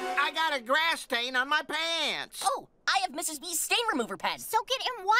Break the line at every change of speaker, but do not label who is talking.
I got a grass stain on my pants.
Oh, I have Mrs. B's stain remover pen.
Soak it in water.